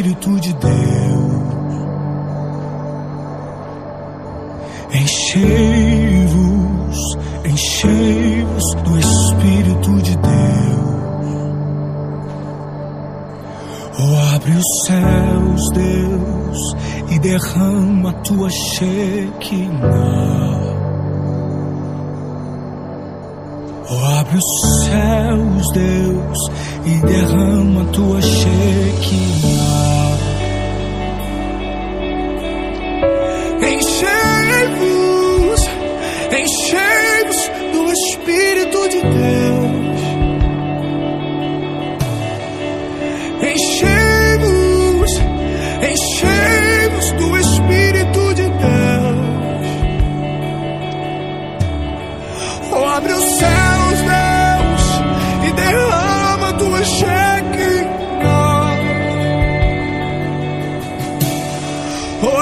Espírito de Deus. Enchei-vos, enchei-vos do Espírito de Deus. Oh, abre os céus, Deus, e derrama a tua Shekinah. Abre os céus, Deus, e derrama tua Shekinah.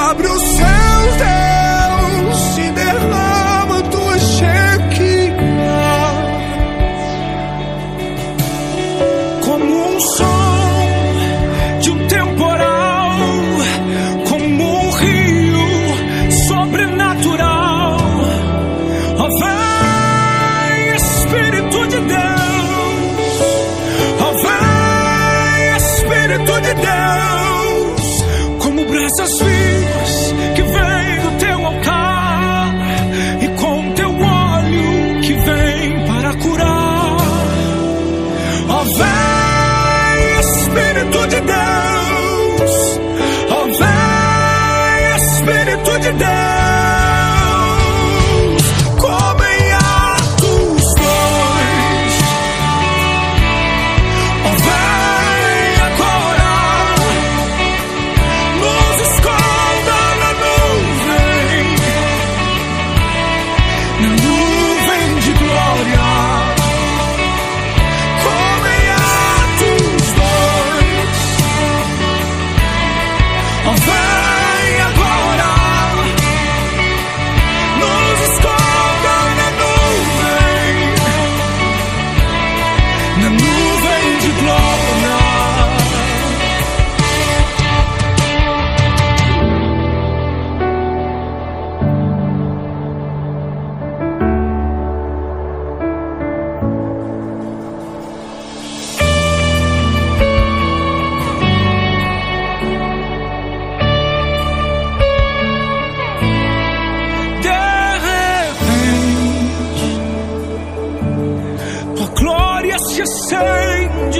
Abre os céus, Deus, e derrama tua Shekinah. Como um som de um temporal, como um rio sobrenatural. Oh, vem, Espírito de Deus. Oh, vem, Espírito de Deus. Como brasas vivas No, no. exchange